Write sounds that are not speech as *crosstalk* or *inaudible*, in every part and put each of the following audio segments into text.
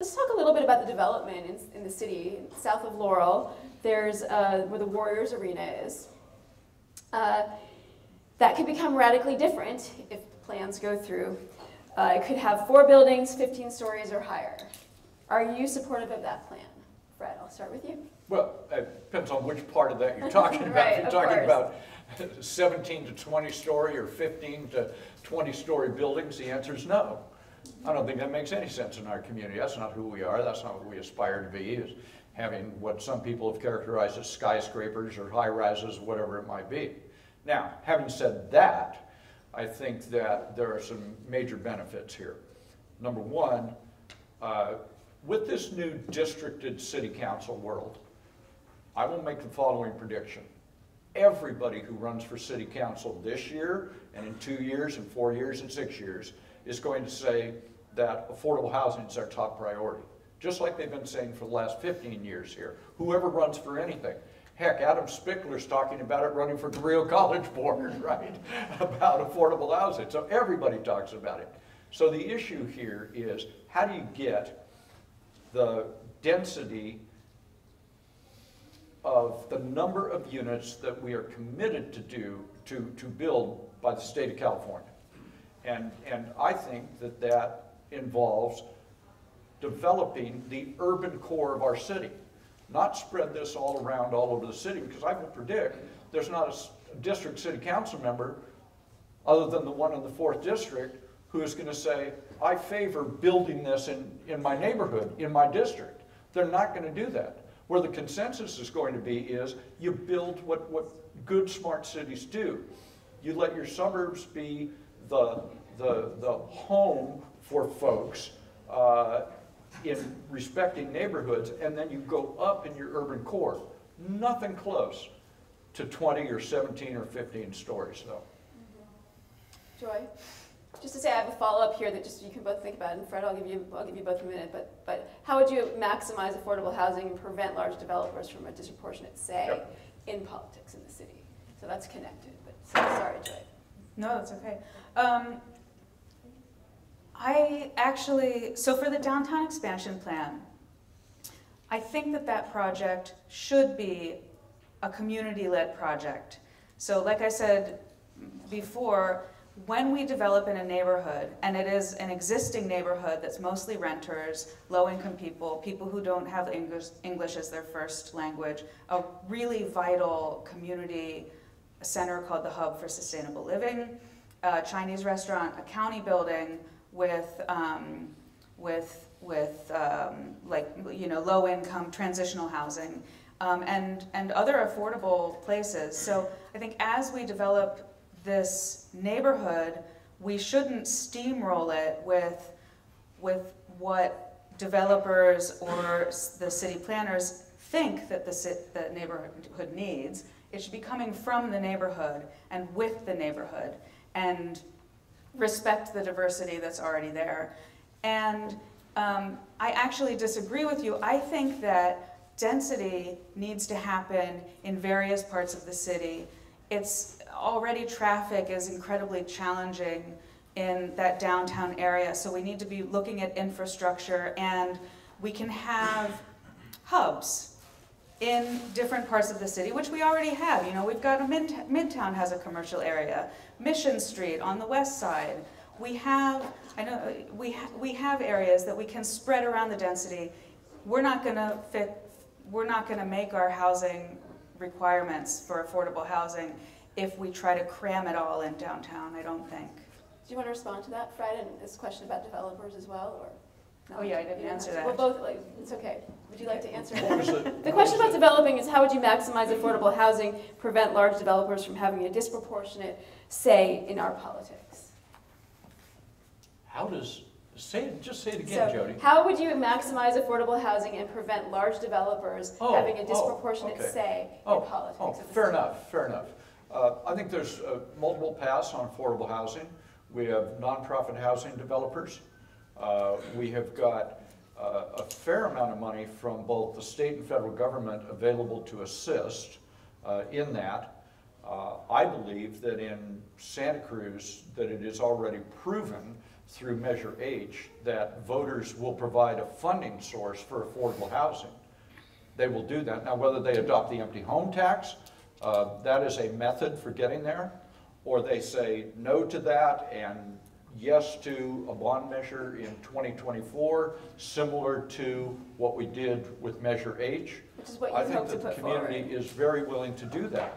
Let's talk a little bit about the development in, in the city. South of Laurel, there's uh, where the Warriors Arena is. Uh, that could become radically different if the plans go through. Uh, it could have four buildings, 15 stories or higher. Are you supportive of that plan? Fred, I'll start with you. Well, it depends on which part of that you're talking *laughs* about. Right, If you're talking about 17 to 20 story or 15 to 20 story buildings, the answer is no. I don't think that makes any sense in our community. That's not who we are. That's not what we aspire to be, is having what some people have characterized as skyscrapers or high rises, whatever it might be. Now, having said that, I think that there are some major benefits here. Number one, uh, with this new districted city council world, I will make the following prediction. Everybody who runs for city council this year, and in two years, and four years, and six years, is going to say that affordable housing is our top priority. Just like they've been saying for the last 15 years here. Whoever runs for anything. Heck, Adam Spickler's talking about it running for the Rio College Board, *laughs* right? About affordable housing. So everybody talks about it. So the issue here is, how do you get the density of the number of units that we are committed to do, to, to build by the state of California. And, and I think that that involves developing the urban core of our city, not spread this all around all over the city, because I will predict there's not a district city council member, other than the one in the fourth district, who is gonna say, I favor building this in, in my neighborhood, in my district. They're not gonna do that. Where the consensus is going to be is, you build what, what good, smart cities do. You let your suburbs be the, the, the home for folks, uh, in respecting neighborhoods, and then you go up in your urban core. Nothing close to twenty or seventeen or fifteen stories, though. Joy? Just to say, I have a follow-up here that just you can both think about, and Fred, I'll give you, I'll give you both a minute, but, but how would you maximize affordable housing and prevent large developers from a disproportionate say Yep. in politics in the city? So that's connected, but, so, sorry, Joy. No, that's okay. Um, I actually, so for the downtown expansion plan, I think that that project should be a community-led project. So like I said before, when we develop in a neighborhood, and it is an existing neighborhood that's mostly renters, low-income people, people who don't have English, English as their first language, a really vital community center called the Hub for Sustainable Living, a Chinese restaurant, a county building with, um, with, with um, like, you know, low-income transitional housing, um, and, and other affordable places. So I think as we develop this neighborhood, we shouldn't steamroll it with, with what developers or the city planners think that the, the neighborhood needs. It should be coming from the neighborhood and with the neighborhood and respect the diversity that's already there. And um, I actually disagree with you. I think that density needs to happen in various parts of the city. It's already traffic is incredibly challenging in that downtown area, so we need to be looking at infrastructure and we can have hubs in different parts of the city, which we already have. You know, we've got a mid- Midtown has a commercial area, Mission Street on the west side. We have, I know, we ha- we have areas that we can spread around the density. We're not going to fit. We're not going to make our housing requirements for affordable housing if we try to cram it all in downtown. I don't think. Do you want to respond to that, Fred, and this question about developers as well, or? no? Oh, yeah, I didn't answer that. Well, both, like, it's okay. Would you like to answer that? the? Question about developing is how would you maximize affordable housing, prevent large developers from having a disproportionate say in our politics? How does, say it, just say it again, So, Jody. how would you maximize affordable housing and prevent large developers Oh, having a oh, disproportionate okay. say in Oh, politics? Oh, fair enough, fair enough. Uh, I think there's uh, multiple paths on affordable housing. We have nonprofit housing developers. Uh, We have got a fair amount of money from both the state and federal government available to assist uh, in that. Uh, I believe that in Santa Cruz, that it is already proven through Measure H that voters will provide a funding source for affordable housing. They will do that. Now, whether they adopt the empty home tax, uh, that is a method for getting there, or they say no to that and yes to a bond measure in 2024, similar to what we did with Measure H. Which is what I you think hope to that the community forward. is very willing to do that.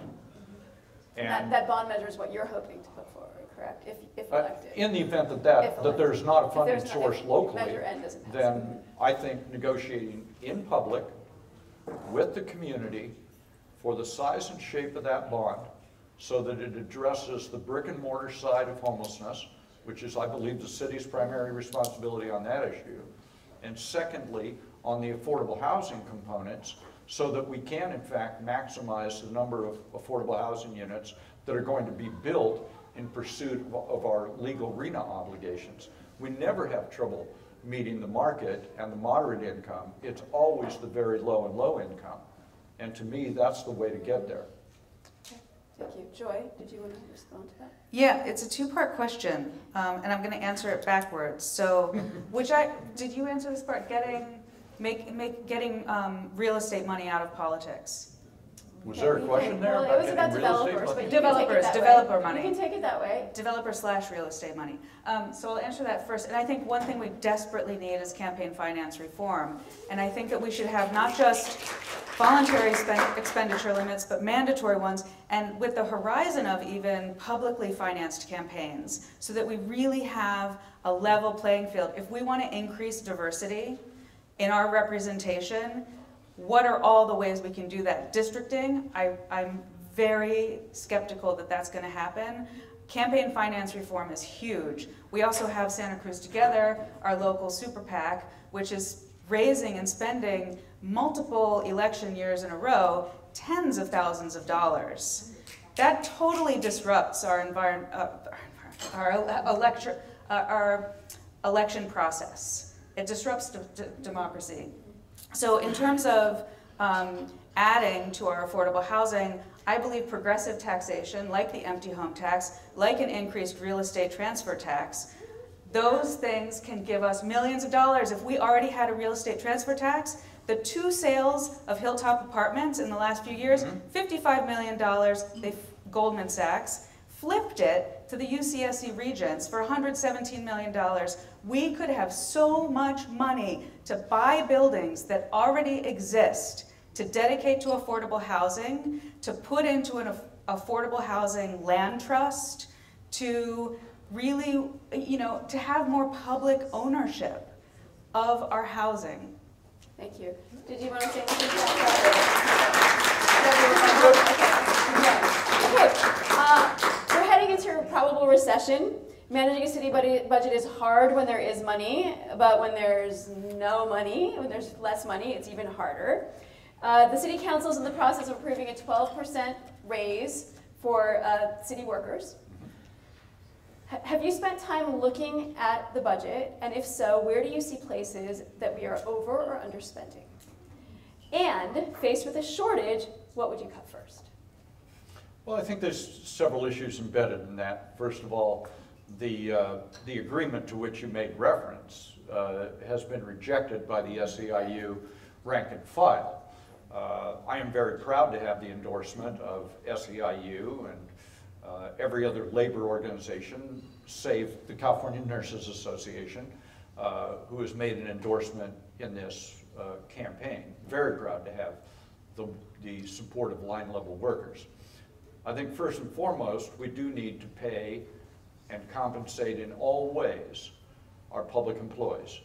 And that, that bond measure is what you're hoping to put forward, correct? If, if uh, elected? in the event that that, that there's not a funding there's not- source locally, Measure N pass. then I think negotiating in public with the community for the size and shape of that bond so that it addresses the brick and mortar side of homelessness, which is, I believe, the city's primary responsibility on that issue. And secondly, on the affordable housing components, so that we can in fact maximize the number of affordable housing units that are going to be built in pursuit of- our legal RHNA obligations. We never have trouble meeting the market and the moderate income. It's always the very low and low income. And to me, that's the way to get there. Thank you. Joy, did you want to respond to that? Yeah, it's a two-part question, um, and I'm gonna answer it backwards. So, *laughs* which I, did you answer this part? Getting, make, make, getting, um, real estate money out of politics? Was there a question can- there well, about it was about getting real estate developers, but money? you can take it Developers, that way. developer money. You can take it that way. Developer slash real estate money. Um, so I'll answer that first. And I think one thing we desperately need is campaign finance reform. And I think that we should have not just voluntary spend- expenditure limits, but mandatory ones, and with the horizon of even publicly financed campaigns, so that we really have a level playing field. If we want to increase diversity in our representation, what are all the ways we can do that? Districting, I, I'm very skeptical that that's going to happen. Campaign finance reform is huge. We also have Santa Cruz Together, our local super PAC, which is raising and spending multiple election years in a row tens of thousands of dollars. That totally disrupts our environment, uh, our electri- uh, our election process. It disrupts democracy. So in terms of um, adding to our affordable housing, I believe progressive taxation, like the empty home tax, like an increased real estate transfer tax, those things can give us millions of dollars. If we already had a real estate transfer tax, the two sales of Hilltop Apartments in the last few years, $55 million, they, Goldman Sachs, flipped it to the UCSC Regents for $117 million. We could have so much money to buy buildings that already exist, to dedicate to affordable housing, to put into an affordable housing land trust, to really, you know, to have more public ownership of our housing. Thank you. Did you want to say anything to that? Okay. Okay. Uh, Probable recession. Managing a city budget is hard when there is money, but when there's no money, when there's less money, it's even harder. Uh, The city council is in the process of approving a 12% raise for uh, city workers. Ha- Have you spent time looking at the budget? And if so, where do you see places that we are over or underspending? And faced with a shortage, what would you cut first? Well, I think there's several issues embedded in that. First of all, the, uh, the agreement to which you made reference uh, has been rejected by the SEIU rank and file. Uh, I am very proud to have the endorsement of SEIU and uh, every other labor organization, save the California Nurses Association, uh, who has made an endorsement in this uh, campaign. Very proud to have the, the support of line level workers. I think first and foremost, we do need to pay and compensate in all ways our public employees,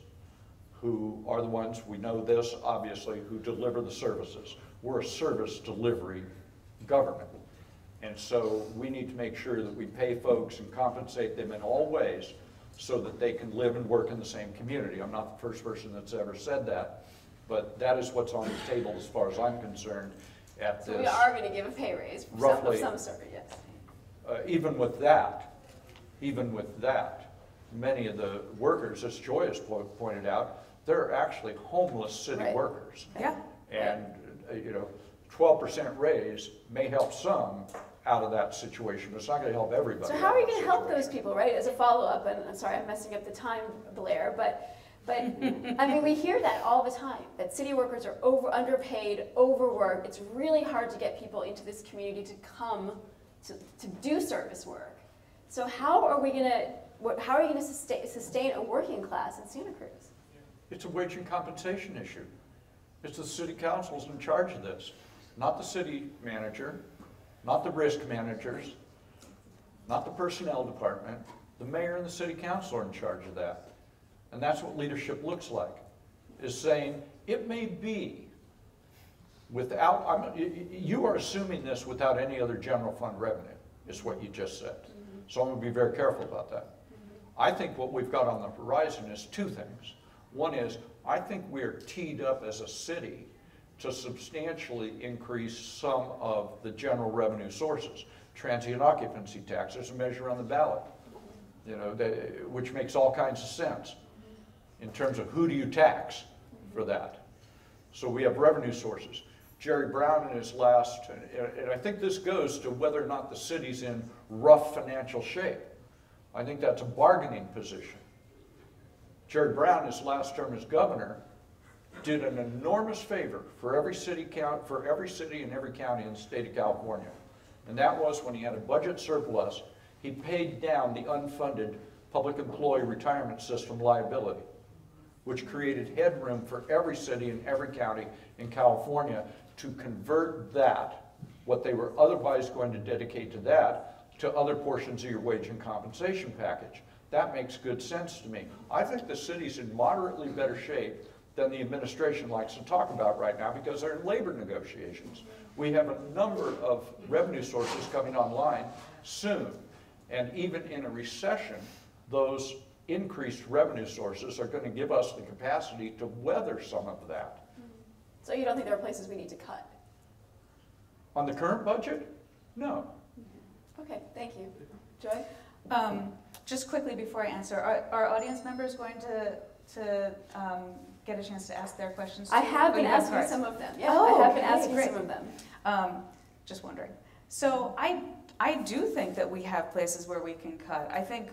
who are the ones, we know this obviously, who deliver the services. We're a service delivery government. And so we need to make sure that we pay folks and compensate them in all ways so that they can live and work in the same community. I'm not the first person that's ever said that, but that is what's on the table as far as I'm concerned at this. So we are going to give a pay raise of some- of Roughly. some sort, yes. Uh, even with that, even with that, many of the workers, as Joy has po- pointed out, they're actually homeless city Right. workers. Yeah. And, uh, you know, twelve percent raise may help some, out of that situation, but it's not gonna help everybody. So how are you of gonna help those people, right, as a follow-up, and I'm sorry, I'm messing up the time, Blair, but, but, I mean, we hear that all the time, that city workers are over, underpaid, overworked, it's really hard to get people into this community to come to, to do service work. So how are we gonna, how are you gonna sustain, sustain a working class in Santa Cruz? It's a wage and compensation issue. It's the city council's in charge of this, not the city manager, not the risk managers, not the personnel department. The mayor and the city council are in charge of that. And that's what leadership looks like, is saying, it may be without, I'm, you are assuming this without any other general fund revenue, is what you just said. Mm-hmm. So I'm gonna be very careful about that. Mm-hmm. I think what we've got on the horizon is two things. One is, I think we are teed up as a city to substantially increase some of the general revenue sources. Transient occupancy tax, there's a measure on the ballot, you know, that, which makes all kinds of sense in terms of who do you tax for that. So we have revenue sources. Jerry Brown in his last, and- I think this goes to whether or not the city's in rough financial shape. I think that's a bargaining position. Jerry Brown, his last term as governor, did an enormous favor for every city count, for every city and every county in the state of California. And that was when he had a budget surplus, he paid down the unfunded public employee retirement system liability, which created headroom for every city and every county in California to convert that, what they were otherwise going to dedicate to that, to other portions of your wage and compensation package. That makes good sense to me. I think the city's in moderately better shape than the administration likes to talk about right now because they're in labor negotiations. We have a number of revenue sources coming online soon. And even in a recession, those increased revenue sources are gonna give us the capacity to weather some of that. So you don't think there are places we need to cut? On the current budget? No. Okay, thank you. Joy? Um, just quickly before I answer, are, are audience members going to, to, um, get a chance to ask their questions? I have Oh, been you asking sorry. some of them, yeah, Oh, I have been okay, asking great. some of them. Um, just wondering. So I, I do think that we have places where we can cut. I think,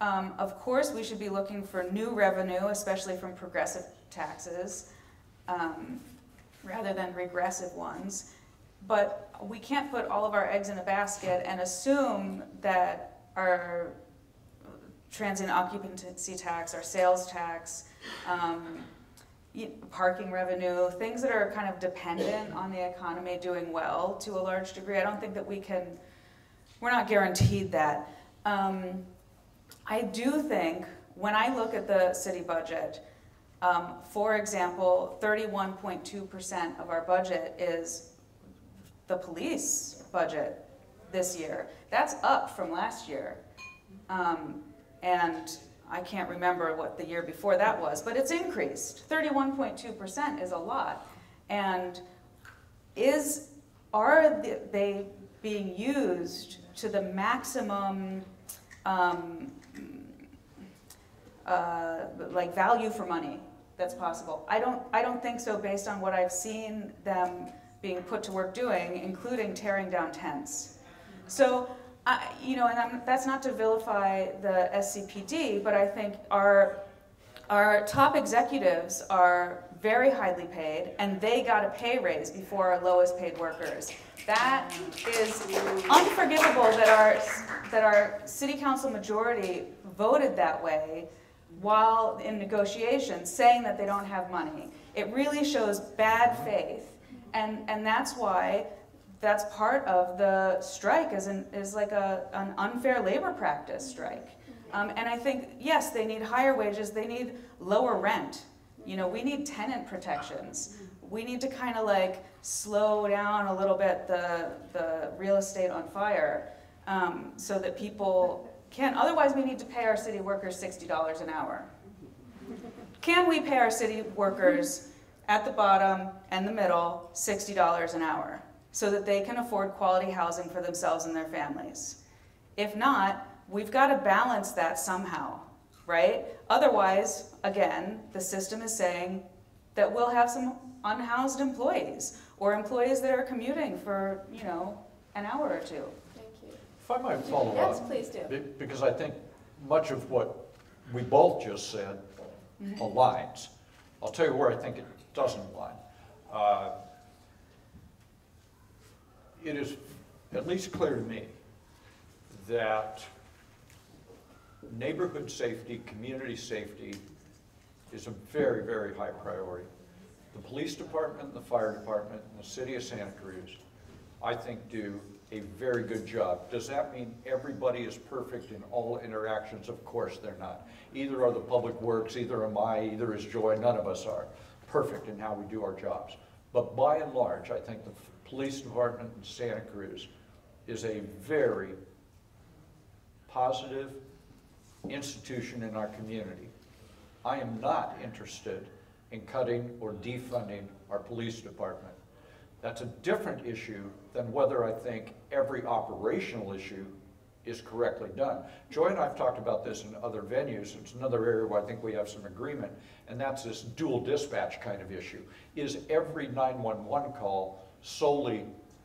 um, of course, we should be looking for new revenue, especially from progressive taxes, um, rather than regressive ones. But we can't put all of our eggs in a basket and assume that our transient occupancy tax, our sales tax, um, parking revenue, things that are kind of dependent on the economy doing well to a large degree. I don't think that we can, we're not guaranteed that. Um, I do think, when I look at the city budget, um, for example, thirty-one point two percent of our budget is the police budget this year. That's up from last year. Um, and I can't remember what the year before that was, but it's increased. Thirty-one point two percent is a lot. And is, are they being used to the maximum, um, uh, like value for money that's possible? I don't, I don't think so based on what I've seen them being put to work doing, including tearing down tents. So, I, you know, and I'm, that's not to vilify the SCPD, but I think our, our top executives are very highly paid, and they got a pay raise before our lowest paid workers. That is unforgivable that our, that our city council majority voted that way while in negotiations, saying that they don't have money. It really shows bad faith. And, and that's why that's part of the strike is, an, is like a, an unfair labor practice strike. Um, and I think, yes, they need higher wages, they need lower rent. You know, we need tenant protections. We need to kind of like slow down a little bit the, the real estate on fire um, so that people can, otherwise we need to pay our city workers $60 an hour. Can we pay our city workers at the bottom and the middle $60 an hour so that they can afford quality housing for themselves and their families? If not, we've got to balance that somehow, right? Otherwise, again, the system is saying that we'll have some unhoused employees or employees that are commuting for, you know, an hour or two. If I might follow Yes, up, please do. be- because I think much of what we both just said aligns. I'll tell you where I think it doesn't align. Uh, It is at least clear to me that neighborhood safety, community safety is a very, very high priority. The police department, the fire department, and the city of Santa Cruz, I think, do a very good job. Does that mean everybody is perfect in all interactions? Of course they're not. Either are the public works, either am I, either is Joy, none of us are perfect in how we do our jobs. But by and large, I think the police department in Santa Cruz is a very positive institution in our community. I am not interested in cutting or defunding our police department. That's a different issue than whether I think every operational issue is correctly done. Joy and I have talked about this in other venues. It's another area where I think we have some agreement, and that's this dual dispatch kind of issue. Is every 911 call solely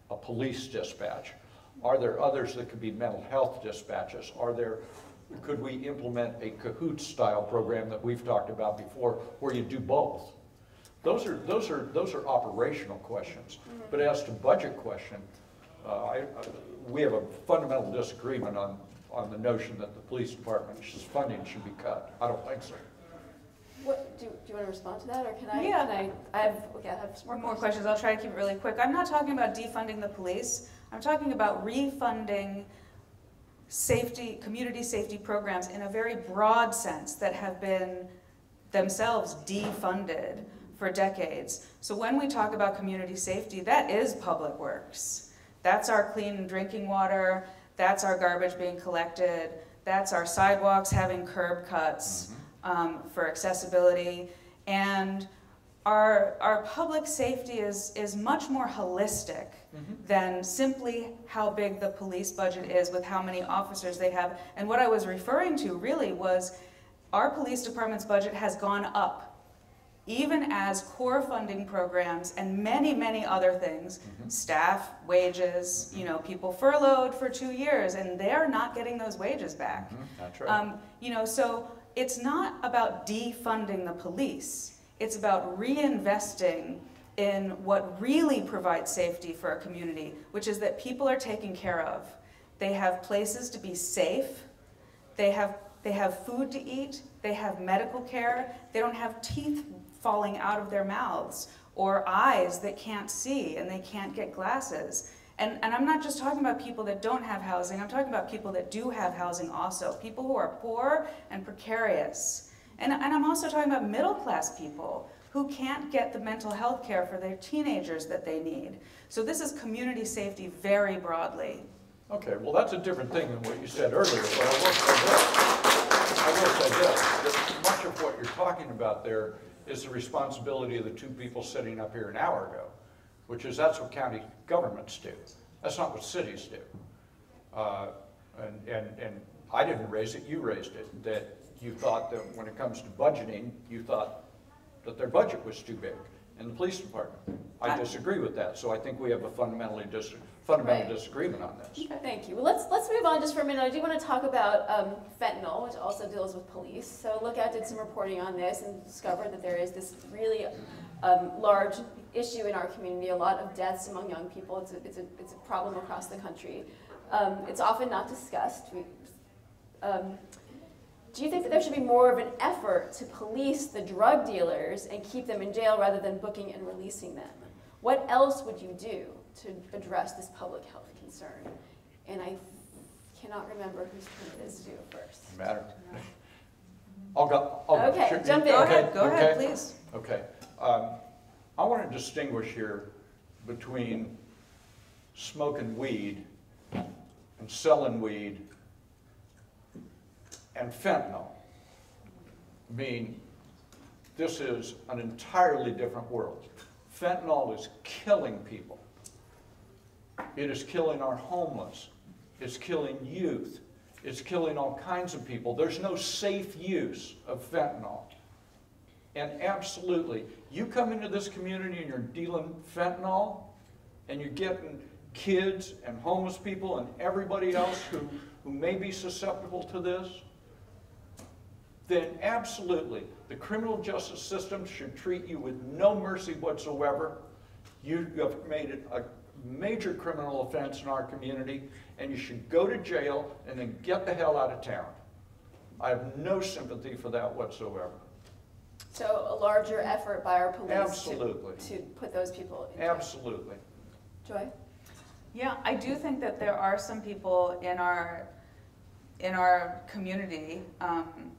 a police dispatch? Are there others that could be mental health dispatches? Are there, could we implement a CAHOOTS-style program that we've talked about before, where you do both? Those are, those are, those are operational questions. But as to budget question, uh, I, I- we have a fundamental disagreement on, on the notion that the police department's funding should be cut. I don't think so. What, do, do you want to respond to that, or can I, Yeah. can I, I have, okay, I have some more More questions. questions, I'll try to keep it really quick. I'm not talking about defunding the police, I'm talking about refunding safety, community safety programs in a very broad sense that have been themselves defunded for decades. So when we talk about community safety, that is public works. That's our clean drinking water, that's our garbage being collected, that's our sidewalks having curb cuts um, for accessibility. And our, our public safety is, is much more holistic than simply how big the police budget is with how many officers they have. And what I was referring to really was our police department's budget has gone up, even as core funding programs and many, many other things, staff, wages, you know, people furloughed for two years and they're not getting those wages back. Mhm, That's right. Um, you know, so it's not about defunding the police. It's about reinvesting in what really provides safety for a community, which is that people are taken care of. They have places to be safe. They have, they have food to eat. They have medical care. They don't have teeth falling out of their mouths or eyes that can't see and they can't get glasses. And, and I'm not just talking about people that don't have housing, I'm talking about people that do have housing also, people who are poor and precarious. And, and I'm also talking about middle class people who can't get the mental health care for their teenagers that they need. So this is community safety very broadly. Okay, well, that's a different thing than what you said earlier, but I will. I will say this, much of what you're talking about there is the responsibility of the two people sitting up here an hour ago, which is that's what county governments do. That's not what cities do. Uh, And, and, and I didn't raise it, you raised it, that you thought that when it comes to budgeting, you thought that their budget was too big in the police department. I disagree with that, so I think we have a fundamentally dis, fundamental Right. disagreement on this. Thank you. Well, let's, let's move on just for a minute. I do want to talk about um, fentanyl, which also deals with police. So Lookout did some reporting on this and discovered that there is this really um, large issue in our community, a lot of deaths among young people. It's a, it's a, it's a problem across the country. Um, It's often not discussed. We, um, do you think that there should be more of an effort to police the drug dealers and keep them in jail rather than booking and releasing them? What else would you do to address this public health concern? And I cannot remember whose turn it is to do it first. Matter? *laughs* I'll go. I'll. Okay, Sure. jump in. Go Okay, ahead, go ahead, okay. please. Okay. Um, I want to distinguish here between smoking weed and selling weed and fentanyl. I mean, this is an entirely different world. Fentanyl is killing people. It is killing our homeless. It's killing youth. It's killing all kinds of people. There's no safe use of fentanyl. And absolutely, you come into this community and you're dealing fentanyl, and you're getting kids and homeless people and everybody else who, who may be susceptible to this, then absolutely, the criminal justice system should treat you with no mercy whatsoever. You have made it a major criminal offense in our community, and you should go to jail and then get the hell out of town. I have no sympathy for that whatsoever. So a larger effort by our police to, Absolutely. to put those people in jail. Absolutely. Joy? Yeah, I do think that there are some people in our, in our community um,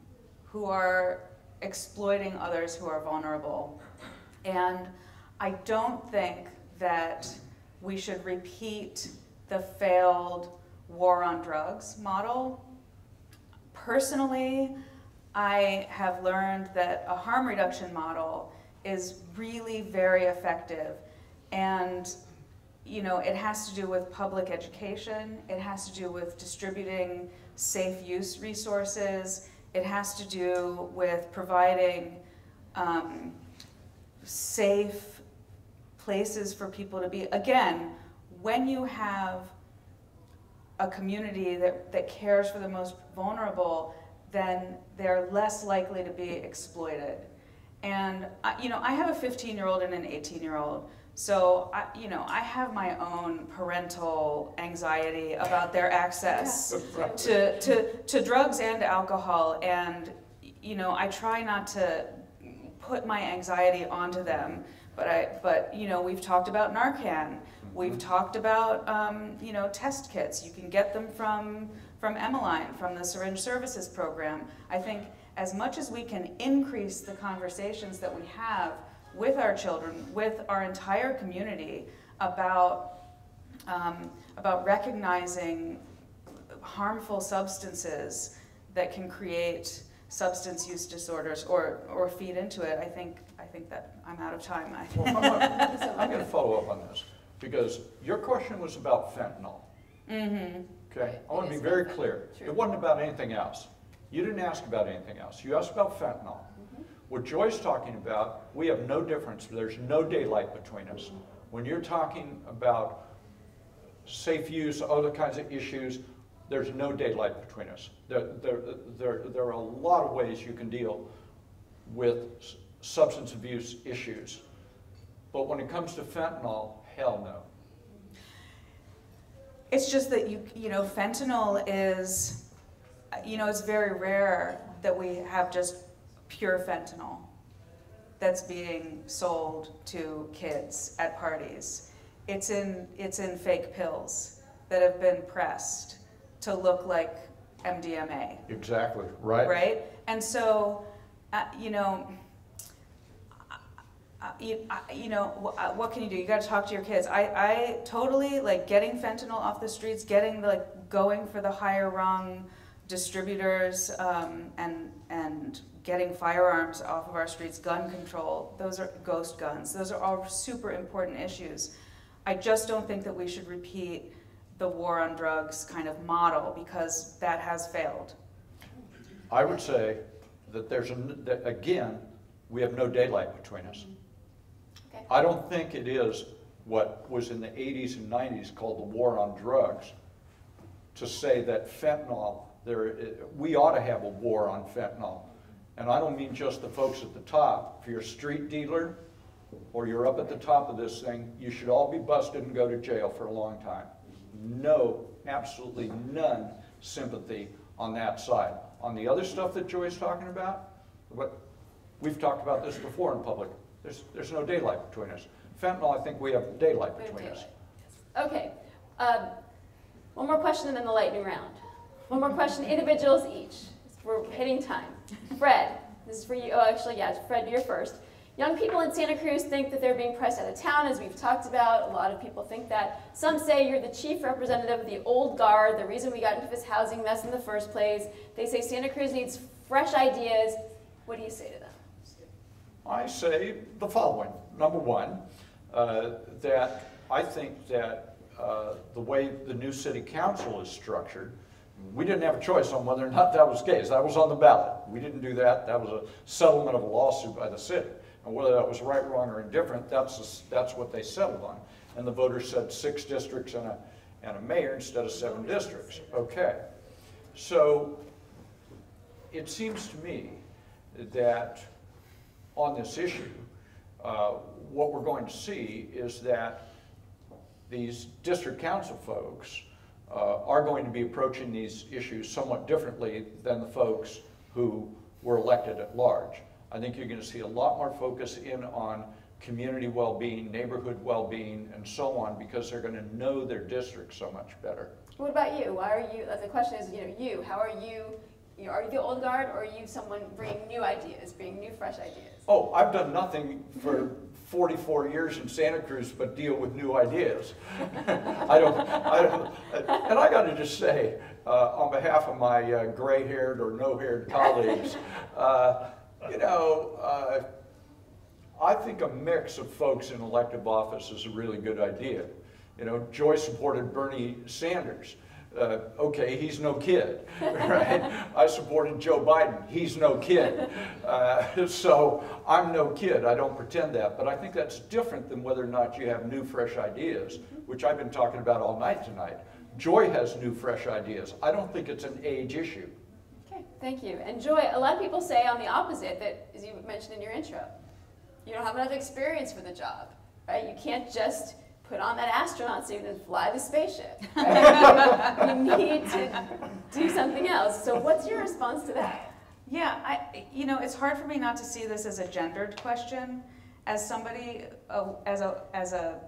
who are exploiting others who are vulnerable. And I don't think that we should repeat the failed war on drugs model. Personally, I have learned that a harm reduction model is really very effective. And you know, it has to do with public education, it has to do with distributing safe use resources, it has to do with providing um, safe places for people to be. Again, when you have a community that, that cares for the most vulnerable, then they're less likely to be exploited. And, I- you know, I have a 15 year old and an 18 year old. So, I, you know, I have my own parental anxiety about their access Right. to, to, to drugs and alcohol. And, you know, I try not to put my anxiety onto them. But I, but, you know, we've talked about Narcan. We've talked about, um, you know, test kits. You can get them from, from Emeline, from the Syringe Services Program. I think as much as we can increase the conversations that we have with our children, with our entire community about, um, about recognizing harmful substances that can create substance use disorders or, or feed into it, I think, think that I'm out of time. I- Well, I'm *laughs* going to follow up on this, because your question was about fentanyl, Mhm. okay? I want to be very clear. It wasn't about anything else. You didn't ask about anything else. You asked about fentanyl. What Joy's talking about, we have no difference. There's no daylight between us. When you're talking about safe use, other kinds of issues, there's no daylight between us. There, there, there, there are a lot of ways you can deal with substance abuse issues. But when it comes to fentanyl, hell no. It's just that you, you know, fentanyl is, you know, it's very rare that we have just pure fentanyl that's being sold to kids at parties. It's in, it's in fake pills that have been pressed to look like MDMA. Exactly, right? right? And so, uh, you know, you, uh, you know, uh, what can you do? You got to talk to your kids. I, I totally like getting fentanyl off the streets, getting like going for the higher rung distributors, um, and and getting firearms off of our streets, gun control. Those are ghost guns. Those are all super important issues. I just don't think that we should repeat the war on drugs kind of model because that has failed. I would say that there's, an- that again, we have no daylight between us. I don't think it is what was in the 80s and 90s called the war on drugs to say that fentanyl, there, we ought to have a war on fentanyl. And I don't mean just the folks at the top. If you're a street dealer or you're up at the top of this thing, you should all be busted and go to jail for a long time. No, absolutely none sympathy on that side. On the other stuff that Joy's talking about, what, we've talked about this before in public. There's, there's no daylight between us. Fentanyl, I think we have daylight We have between us. daylight. Okay, um, one more question and then the lightning round. One more question, individuals each. We're hitting time. Fred, this is for you. Oh, actually, yeah, Fred, you're first. Young people in Santa Cruz think that they're being pressed out of town, as we've talked about. A lot of people think that. Some say you're the chief representative of the old guard, the reason we got into this housing mess in the first place. They say Santa Cruz needs fresh ideas. What do you say to them? I say the following. Number one, uh, that I think that uh, the way the new city council is structured, we didn't have a choice on whether or not that was the case. That was on the ballot. We didn't do that. That was a settlement of a lawsuit by the city. And whether that was right, wrong, or indifferent, that's, the- that's what they settled on. and the voters said six districts and a, and a mayor instead of seven districts. Okay. So it seems to me that on this issue, uh, what we're going to see is that these district council folks uh, are going to be approaching these issues somewhat differently than the folks who were elected at large. I think you're going to see a lot more focus in on community well-being, neighborhood well-being, and so on, because they're going to know their district so much better. What about you? Why are you, uh, the question is, you know, you, how are you, you know, are you the old guard or are you someone bringing new ideas, bringing new, fresh ideas? Oh, I've done nothing for 44 years in Santa Cruz but deal with new ideas. *laughs* I don't, I don't, and I got to just say, uh, on behalf of my uh, gray-haired or no-haired colleagues, *laughs* uh, you know, uh, I think a mix of folks in elective office is a really good idea. You know, Joy supported Bernie Sanders. Uh, okay, he's no kid, *laughs* right? I supported Joe Biden. He's no kid. Uh, *laughs* so I'm no kid. I don't pretend that. But I think that's different than whether or not you have new, fresh ideas, which I've been talking about all night tonight. Joy has new, fresh ideas. I don't think it's an age issue. Okay, thank you. And Joy, a lot of people say on the opposite that, as you mentioned in your intro, you don't have enough experience for the job, right? You can't just put on that astronaut suit and fly the spaceship. Right? *laughs* you need to do something else. So what's your response to that? Yeah, I, you know, it's hard for me not to see this as a gendered question. As somebody, uh, as a, as a,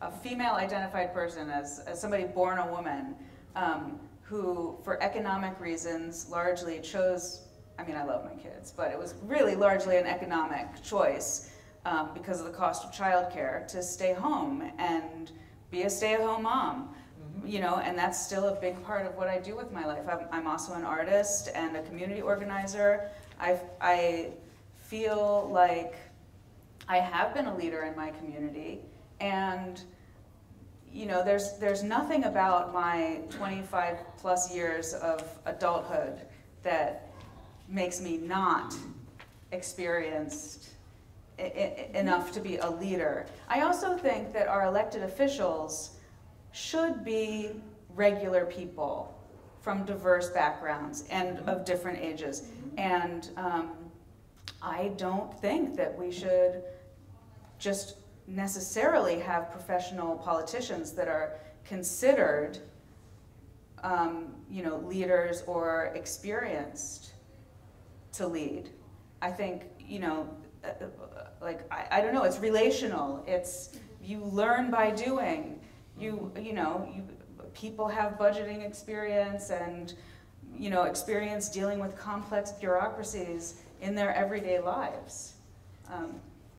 a female identified person, as, as somebody born a woman, um, who for economic reasons largely chose, I mean, I love my kids, but it was really largely an economic choice um, because of the cost of childcare to stay home and be a stay-at-home mom. Mm-hmm. You know, and that's still a big part of what I do with my life. I'm, I'm also an artist and a community organizer. I, I feel like I have been a leader in my community, and you know, there's there's nothing about my 25 plus years of adulthood that makes me not experienced enough to be a leader. I also think that our elected officials should be regular people from diverse backgrounds and of different ages. And um, I don't think that we should just necessarily have professional politicians that are considered um, you know, leaders or experienced to lead. I think, you know, like I, I don't know it's relational. It's you learn by doing. You you know you people have budgeting experience and you know experience dealing with complex bureaucracies in their everyday lives. Um,